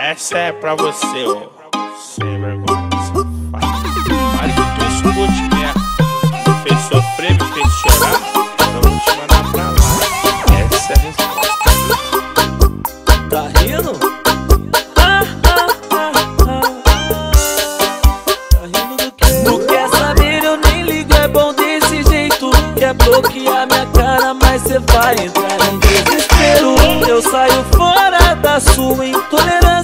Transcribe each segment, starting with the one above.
Essa é pra você, ó. Sem vergonha, Vale que tu escute minha. Me fez sofrer, me fez chorar. Então vou te mandar pra lá. Essa é a resposta. Tá rindo? Ah, ah, ah. Tá rindo do? Tu quer saber? Eu nem ligo, é bom desse jeito. Quer bloquear minha cara, mas cê vai entrar em desespero. Eu saio fora da sua intolerância.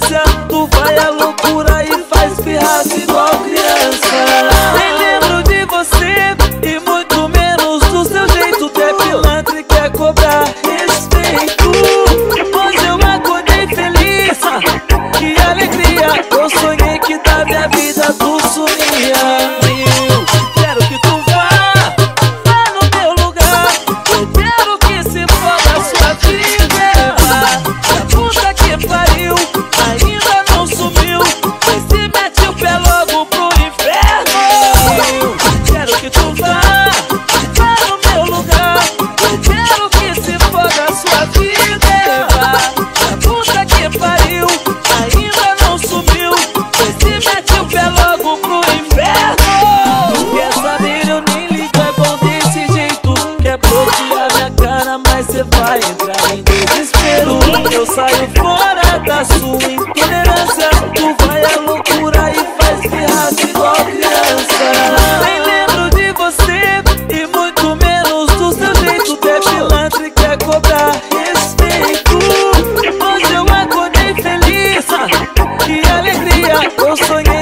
yeah. vai entrar em desespero. Eu saio fora da sua intolerância. Tu vai à loucura e faz pirraça igual criança. Nem lembro de você e muito menos do seu jeito. Que é pilantra e quer cobrar respeito. Hoje eu acordei feliz, que alegria Eu sonhei